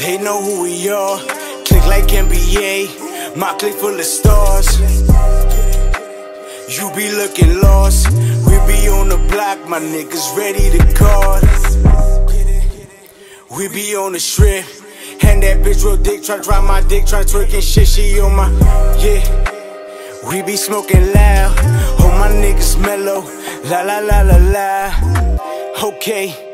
They know who we are. Click like NBA. My click full of stars. You be looking lost. We be on the block, my niggas ready to guard. We be on the strip. And that bitch real dick, try drive my dick, try twerking shit, she on my, yeah. We be smoking loud, oh my niggas mellow, la la la la la. Okay.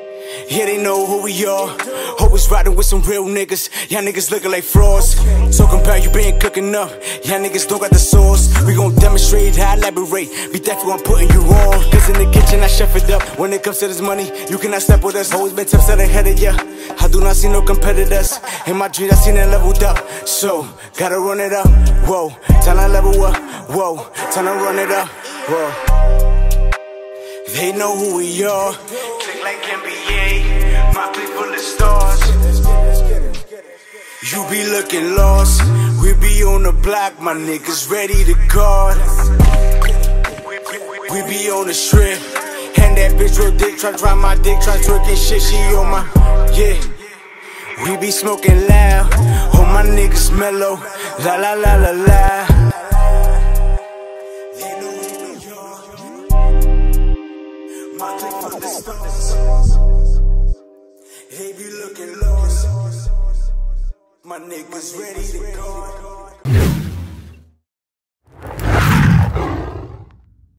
Yeah, they know who we are. Always riding with some real niggas. Y'all niggas looking like frauds. So compare you been cooking up. Y'all niggas don't got the sauce. We gon' demonstrate how I elaborate. Be thankful I'm putting you on. Cause in the kitchen I chef it up. When it comes to this money, you cannot step with us. Always been tough, set ahead of ya. I do not see no competitors. In my dreams, I seen it leveled up. So, gotta run it up. Whoa, time to level up. Whoa, time to run it up. Whoa. They know who we are. Like NBA. My click full of stars. You be looking lost. We be on the block. My niggas ready to guard. We be on the strip. And that bitch real dick. Try drive my dick. Try twerking shit. She on my. Yeah. We be smoking loud. All my niggas mellow. La la la la la. My click for the stars. They be looking lost. My niggas ready to go.